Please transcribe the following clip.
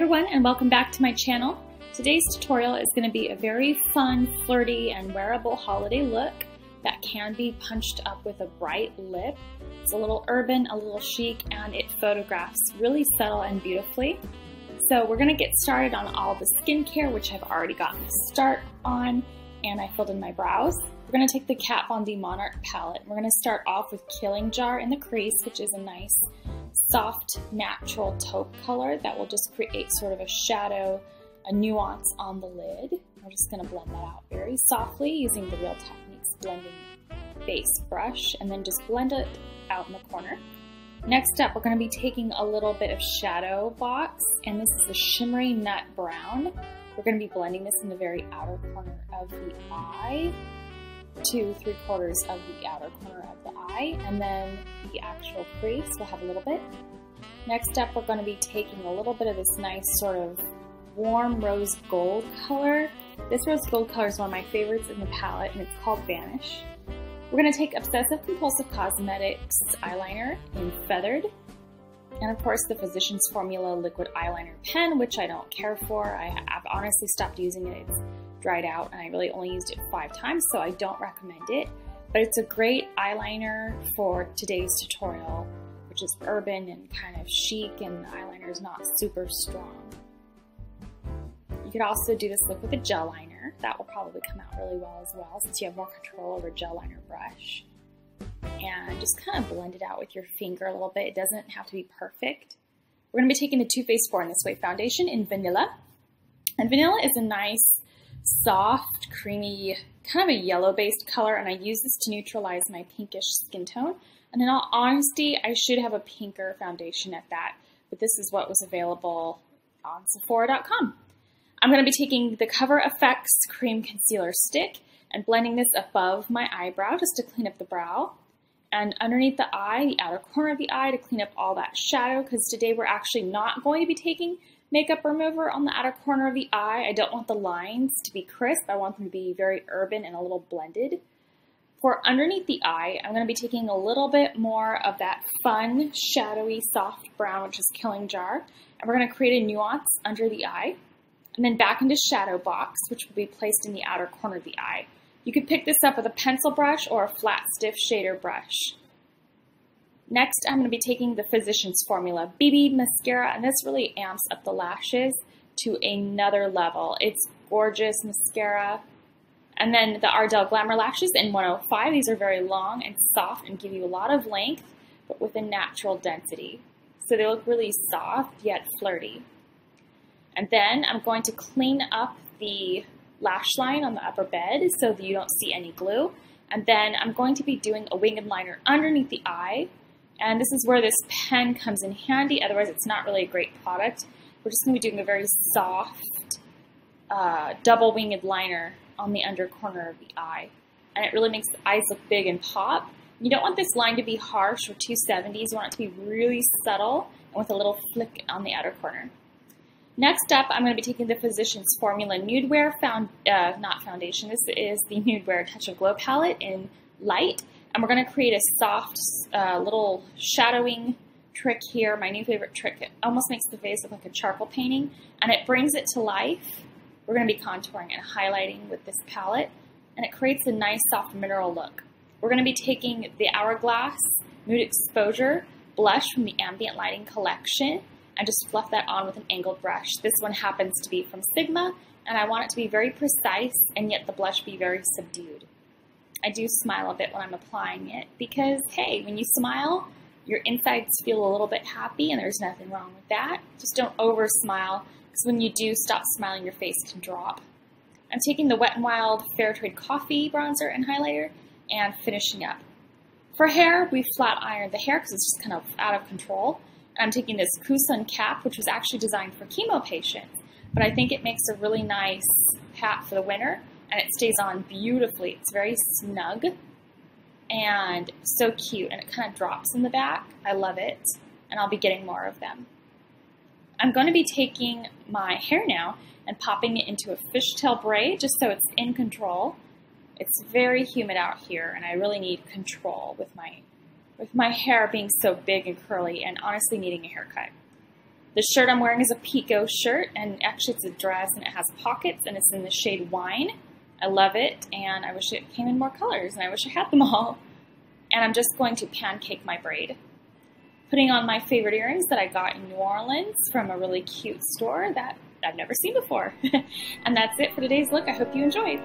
Everyone and welcome back to my channel. Today's tutorial is going to be a very fun, flirty, and wearable holiday look that can be punched up with a bright lip. It's a little urban, a little chic, and it photographs really subtle and beautifully. So we're going to get started on all the skincare, which I've already gotten a start on, and I filled in my brows. We're going to take the Kat Von D Monarch palette. We're going to start off with Killing Jar in the crease, which is a nice soft natural taupe color that will just create sort of a shadow, a nuance on the lid. We're just going to blend that out very softly using the Real Techniques blending base brush and then just blend it out in the corner. Next up, we're going to be taking a little bit of Shadow Box, and this is the Shimmery Nut Brown. We're going to be blending this in the very outer corner of the eye to three quarters of the outer corner of the eye, and then the actual crease will have a little bit. Next up, we're going to be taking a little bit of this nice sort of warm rose gold color. This rose gold color is one of my favorites in the palette, and it's called Vanish. We're going to take Obsessive Compulsive Cosmetics eyeliner in Feathered, and of course the Physicians Formula liquid eyeliner pen, which I don't care for. I, have honestly stopped using it. It's dried out and I really only used it five times, so I don't recommend it. But it's a great eyeliner for today's tutorial, which is urban and kind of chic and the eyeliner is not super strong. You could also do this look with a gel liner. That will probably come out really well as well since you have more control over gel liner brush. And just kind of blend it out with your finger a little bit. It doesn't have to be perfect. We're going to be taking the Too Faced Born This Way foundation in Vanilla. And vanilla is a nice soft, creamy, kind of a yellow-based color, and I use this to neutralize my pinkish skin tone. And in all honesty, I should have a pinker foundation at that, but this is what was available on Sephora.com. I'm going to be taking the Cover FX Cream Concealer Stick and blending this above my eyebrow just to clean up the brow. And underneath the eye, the outer corner of the eye to clean up all that shadow because today we're actually not going to be taking makeup remover on the outer corner of the eye. I don't want the lines to be crisp. I want them to be very urban and a little blended. For underneath the eye, I'm going to be taking a little bit more of that fun, shadowy, soft brown, which is Killing Jar, and we're going to create a nuance under the eye, and then back into Shadow Box, which will be placed in the outer corner of the eye. You could pick this up with a pencil brush or a flat, stiff shader brush. Next, I'm going to be taking the Physicians Formula BB Mascara, and this really amps up the lashes to another level. It's gorgeous mascara. And then the Ardell Glamour Lashes in 105. These are very long and soft and give you a lot of length, but with a natural density. So they look really soft, yet flirty. And then I'm going to clean up the lash line on the upper bed so that you don't see any glue. And then I'm going to be doing a winged liner underneath the eye and this is where this pen comes in handy, otherwise it's not really a great product. We're just going to be doing a very soft uh, double winged liner on the under corner of the eye. And it really makes the eyes look big and pop. You don't want this line to be harsh or too 70s. You want it to be really subtle and with a little flick on the outer corner. Next up, I'm going to be taking the Physicians Formula Nude Wear found, uh, not foundation. This is the Nude Wear Touch of Glow palette in light. And we're going to create a soft uh, little shadowing trick here. My new favorite trick. It almost makes the face look like a charcoal painting, and it brings it to life. We're going to be contouring and highlighting with this palette, and it creates a nice soft mineral look. We're going to be taking the Hourglass Nude Exposure blush from the Ambient Lighting collection and just fluff that on with an angled brush. This one happens to be from Sigma, and I want it to be very precise and yet the blush be very subdued. I do smile a bit when I'm applying it because, hey, when you smile, your insides feel a little bit happy and there's nothing wrong with that. Just don't over smile because when you do stop smiling, your face can drop. I'm taking the Wet n Wild Fair Trade Coffee bronzer and highlighter and finishing up. For hair, we flat ironed the hair because it's just kind of out of control. I'm taking this Quson cap, which was actually designed for chemo patients, but I think it makes a really nice hat for the winter and it stays on beautifully. It's very snug and so cute and it kind of drops in the back. I love it and I'll be getting more of them. I'm going to be taking my hair now and popping it into a fishtail braid just so it's in control. It's very humid out here and I really need control with my with my hair being so big and curly and honestly needing a haircut. The shirt I'm wearing is a Piko shirt, and actually it's a dress, and it has pockets, and it's in the shade wine. I love it, and I wish it came in more colors, and I wish I had them all. And I'm just going to pancake my braid. Putting on my favorite earrings that I got in New Orleans from a really cute store that I've never seen before. and that's it for today's look. I hope you enjoyed.